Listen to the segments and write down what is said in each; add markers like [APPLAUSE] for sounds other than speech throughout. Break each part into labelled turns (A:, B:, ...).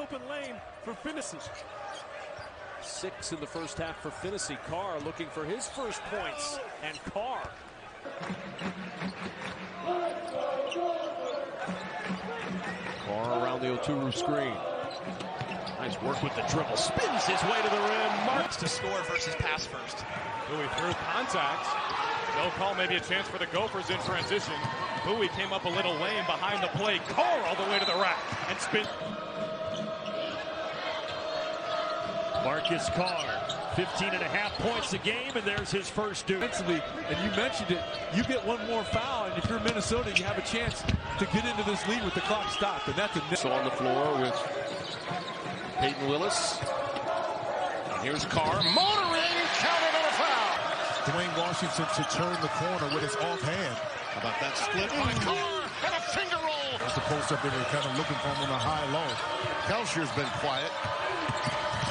A: open lane for Phinisee.
B: Six in the first half for Phinisee. Carr looking for his first points. And Carr. Carr around the Oturu screen. Nice work with the dribble. Spins his way to the rim. Marks
C: to score versus pass first.
A: Bowie through contact. No call, maybe a chance for the Gophers in transition. Bowie came up a little lame behind the play. Carr all the way to the rack and spin.
B: Marcus Carr, 15 and a half points a game, and there's his first due.
D: Mentally, and you mentioned it, you get one more foul, and if you're Minnesota, you have a chance to get into this lead with the clock stopped, and that's a...
B: So on the floor with Payton Willis. And here's Carr, motoring, counted on a foul.
E: Duane Washington to turn the corner with his offhand.
F: How about that split by Carr, and a finger roll.
E: That's the post up there, kind of looking for him on a high-low.
F: Kalscheur's been quiet.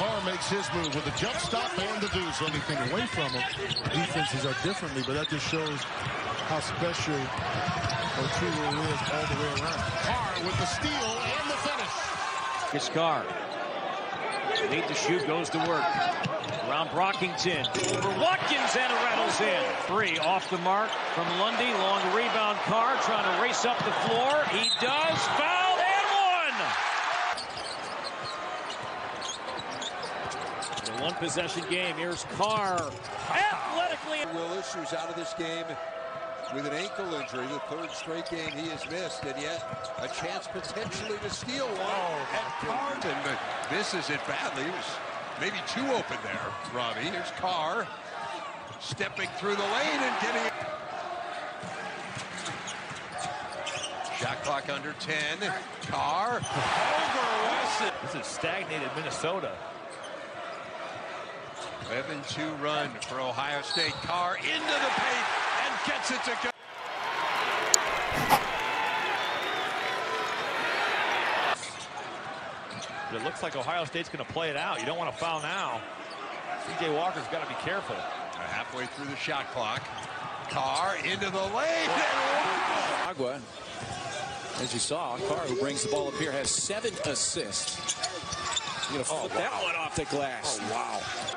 F: Carr makes his move with a jump stop and the deuce.
E: Anything away from him. Defenses are differently, but that just shows how special Oturu is all the way around.
F: Carr with the steal and the finish.
B: Giscard. Need to shoot, goes to work. Around Brockington. Over Watkins and it rattles in. Three off the mark from Lundy. Long rebound. Carr trying to race up the floor. He does. Foul. One possession game. Here's Carr. Athletically.
G: Willis, who's out of this game with an ankle injury, the third straight game he has missed, and yet a chance potentially to steal one.
F: Oh,
G: and Carden but misses it badly. He was maybe too open there, Robbie. Here's Carr stepping through the lane and getting it. Shot clock under 10. Carr over Wesson.
B: This is stagnated Minnesota.
G: 11-2 run for Ohio State. Carr into the paint and gets it to go.
B: It looks like Ohio State's going to play it out. You don't want to foul now. C.J. Walker's got to be careful.
G: Halfway through the shot clock. Carr into the lane.
H: Agua, as you saw, Carr, who brings the ball up here, has seven assists. You're going to oh, flip oh, wow. that one off the glass.
G: Oh, wow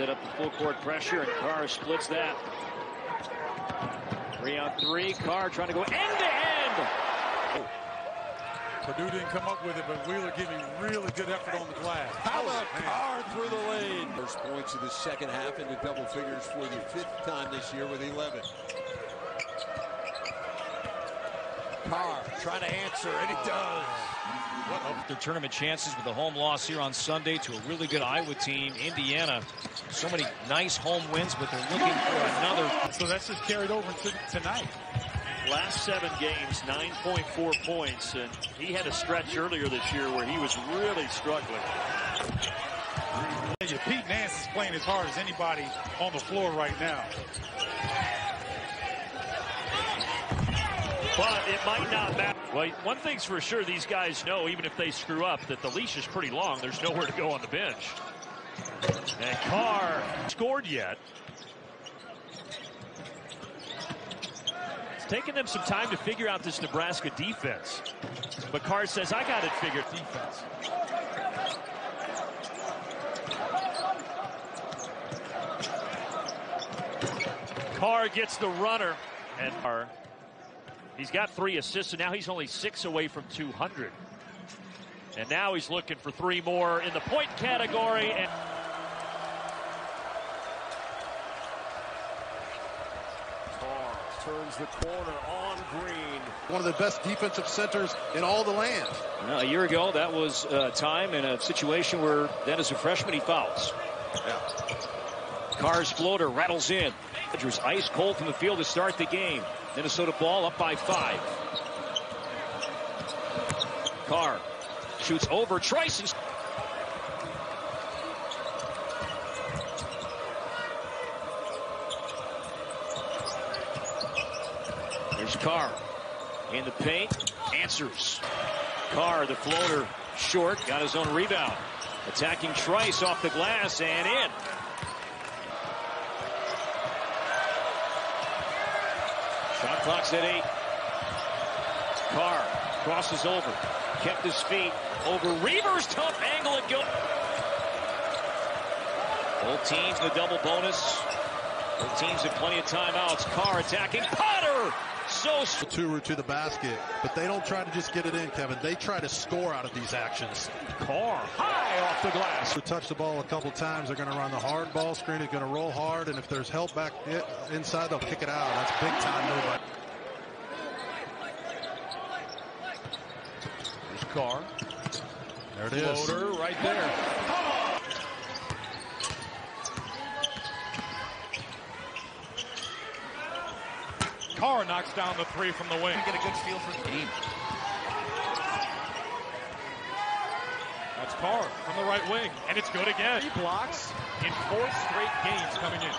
B: set up the full court pressure, and Carr splits that. Three on three. Carr trying to go end to end. Oh.
D: Purdue didn't come up with it, but Wheeler giving really good effort on the glass.
G: How about oh, Carr through the lane? First points of the second half into double figures for the fifth time this year with 11. Carr trying to answer, and he oh, does.
B: What their tournament chances with a home loss here on Sunday to a really good Iowa team. Indiana, so many nice home wins, but they're looking for another.
D: So that's just carried over to tonight.
I: Last seven games, 9.4 points, and he had a stretch earlier this year where he was really struggling.
D: Pete Nance is playing as hard as anybody on the floor right now.
I: But it might not matter. Well, one thing's for sure, these guys know, even if they screw up, that the leash is pretty long. There's nowhere to go on the bench. And Carr scored yet. It's taken them some time to figure out this Nebraska defense. But Carr says, I got it figured.
D: Defense.
I: Carr gets the runner. And Carr He's got three assists, and now he's only six away from 200. And now he's looking for three more in the point category. And
G: Carr turns the corner on Green.
F: One of the best defensive centers in all the land.
B: a year ago, that was a time in a situation where then as a freshman he fouls.
F: Yeah.
B: Carr's floater rattles in. Rodgers ice cold from the field to start the game. Minnesota ball up by five. Carr shoots over Trice. There's Carr in the paint. Answers. Carr, the floater, short. Got his own rebound. Attacking Trice off the glass and in. Shot clock's at eight. Carr Crosses over. Kept his feet. Over Reuvers. Tough angle and go. Both teams in the double bonus. Both teams have plenty of timeouts. Carr attacking. Potter! So
F: two to the basket, but they don't try to just get it in, Kevin. They try to score out of these actions.
B: Carr high off the glass.
F: To touch the ball a couple times, they're going to run the hard ball screen. It's going to roll hard, and if there's help back inside, they'll kick it out. That's big time move. By
B: There's Carr.
F: There it is.
B: Floater right there.
A: Carr knocks down the three from the wing.
C: You get a good feel for the game.
A: That's Carr from the right wing, and it's good again. Three blocks in four straight games coming in.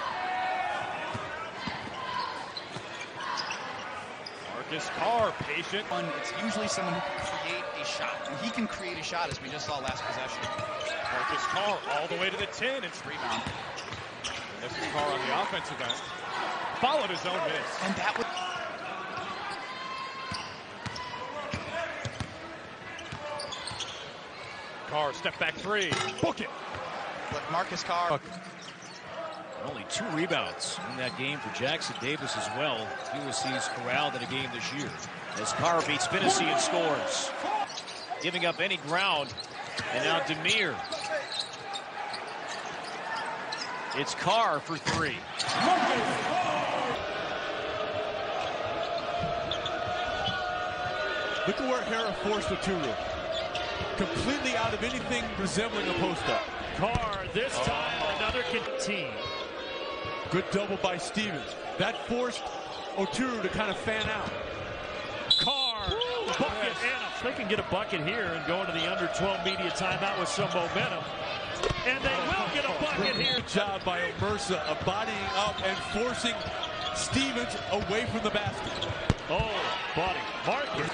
A: Marcus Carr, patient.
C: It's usually someone who can create a shot, and he can create a shot, as we just saw last possession.
A: Marcus Carr all the way to the 10 and
C: rebound.
A: This is Carr on the offensive end. Followed his own miss.
C: And that would.
A: Carr, step back three. Book it.
C: But Marcus Carr.
B: Only two rebounds in that game for Jackson Davis as well. USC's corralled in a game this year. As Carr beats Phinisee and scores. Giving up any ground. And now Demir. It's Carr for three.
D: Look at where Harrar forced Oturu. Completely out of anything resembling a post-up.
I: Carr this
D: Oh.
I: time another team.
D: Good double by Stevens. That forced Oturu to kind of fan out.
I: Carr bucket and if they can get a bucket here and go into the under 12 media timeout with some momentum. And they will get a bucket here.
D: Good job by Omersa of bodying up and forcing Stevens away from the basket.
I: Oh, body. Marcus.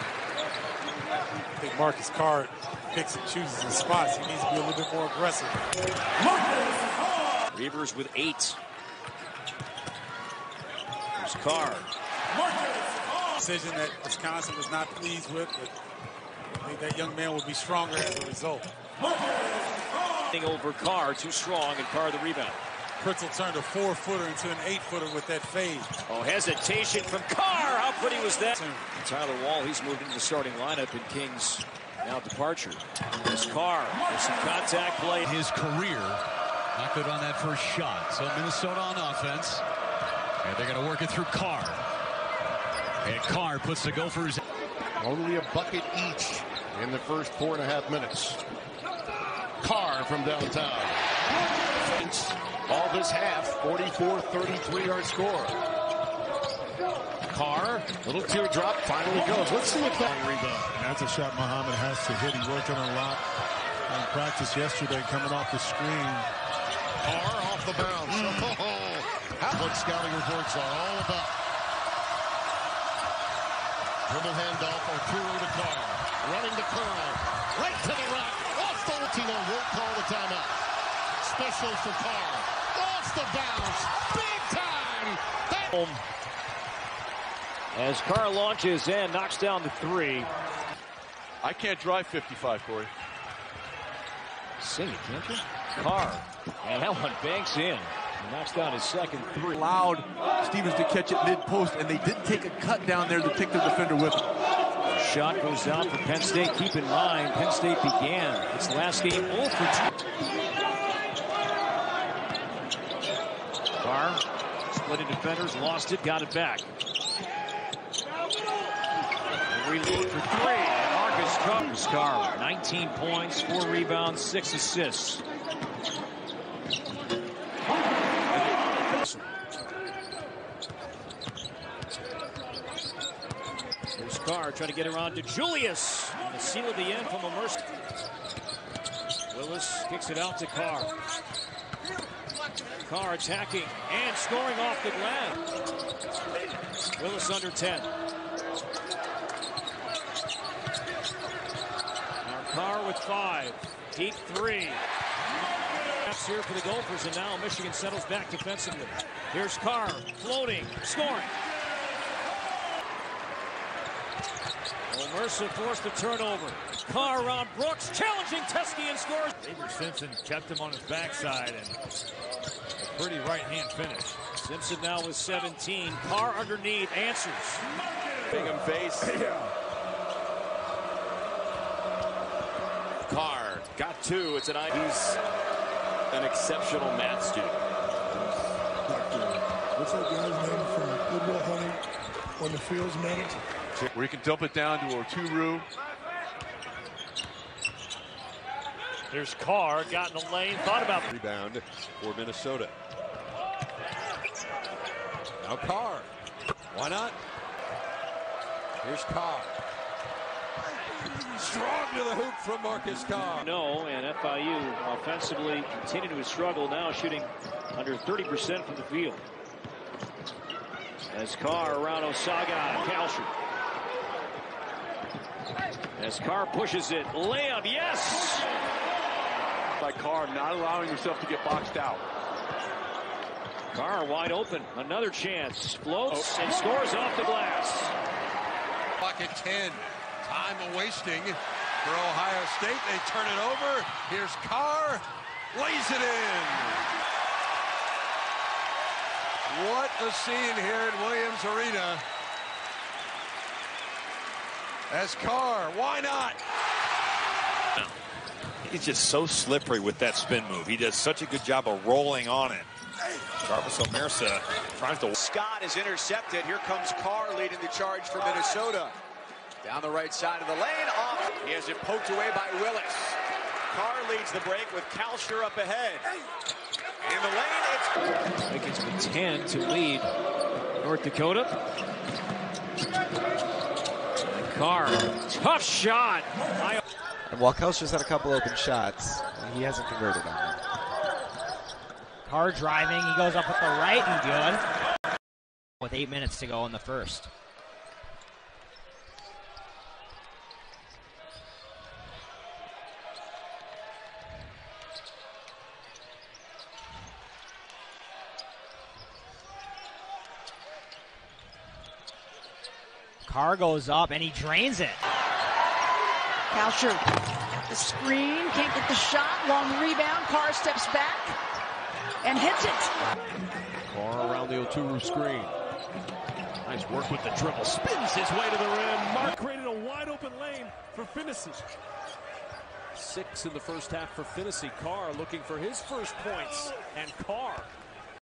J: I think Marcus Carr picks and chooses his spots. He needs to be a little bit more aggressive.
B: Reuvers with eight. There's Carr.
J: Decision that Wisconsin was not pleased with, but I think that young man will be stronger as a result.
B: Over Carr, too strong, and Carr the rebound.
J: Pritzl turned a four-footer into an eight-footer with that fade.
B: Oh, hesitation from Carr. How pretty was that? Tyler Wahl, he's moved into the starting lineup in King's now departure. There's Carr. There's some contact play.
K: His career. Not good on that first shot. So Minnesota on offense. And they're going to work it through Carr. And Carr puts the Gophers.
F: Only a bucket each in the first four and a half minutes. Carr from downtown. All this half, 44-33 our score. Carr, little teardrop, finally goes. Let's see if that rebound.
E: That's a shot Muhammad has to hit. He worked on a lot in practice yesterday coming off the screen.
F: Carr off the bounce. Mm. Oh, what scouting reports are all about. Dribble handoff, Oturu to Carr. Running to curl. Right to the rack. Off the Latino won't call the timeout. Special for Carr. Off the bounce. Big time. That
B: As Carr launches and knocks down the three.
D: I can't drive 55, Corey.
B: Sing it, can't you? Carr. And that one banks in. Knocks down his second three.
D: Allowed Stevens to catch it mid-post, and they didn't take a cut down there to take the defender with him.
B: Shot goes down for Penn State. Keep in mind, Penn State began its last game 0 for 2. Carr, splitting defenders, lost it, got it back. Reload for three. And Marcus Carr. Marcus Carr, 19 points, 4 rebounds, 6 assists. Here's Carr trying to get around to Julius. And the seal of the end from Immerse. Willis kicks it out to Carr. Carr attacking and scoring off the glass. Willis under 10. Now Carr with five. Deep three. That's here for the Gophers, and now Michigan settles back defensively. Here's Carr floating, scoring. Mercer forced the turnover. Carr around Brooks, challenging Teske and scores.
A: Avery Simpson kept him on his backside and a pretty right-hand finish.
B: Simpson now with 17. Carr underneath, answers.
L: Bingham face. [LAUGHS] Carr got two. It's an He's an exceptional math student.
M: What's that guy's name from Good Will Hunting when the field's managed?
N: Where you can dump it down to Oturu.
I: Here's Carr, got in the lane, thought about
O: rebound for Minnesota. Now Carr. Why not? Here's Carr. Strong to the hoop from Marcus Carr.
B: No, and FIU offensively continue to struggle now, shooting under 30% from the field. As Carr around Osaga, Kalscheur. As Carr pushes it, layup, yes!
D: By Carr not allowing himself to get boxed out.
B: Carr wide open, another chance, floats oh. and scores off the glass.
G: Clock at 10, time wasting for Ohio State. They turn it over. Here's Carr, lays it in. What a scene here at Williams Arena. As Carr, why not?
K: He's just so slippery with that spin move. He does such a good job of rolling on it. Jarvis Omersa tries to.
P: Scott is intercepted. Here comes Carr leading the charge for Minnesota. Down the right side of the lane, off. He has it poked away by Willis. Carr leads the break with Kalscheur up ahead. In the lane,
B: it's... Make it to 10 to lead North Dakota. Carr, tough shot.
Q: And while Kalscheur's had a couple open shots, he hasn't converted on them.
R: Carr driving, he goes up with the right and good. With eight minutes to go in the first. Carr goes up and he drains it.
C: Kalscheur, the screen, can't get the shot. Long rebound. Carr steps back and hits it.
A: Carr around the Oturu screen. Nice work with the dribble. Spins his way to the rim. Mark created a wide open lane for Phinisee.
S: Six in the first half for Phinisee. Carr looking for his first points. And Carr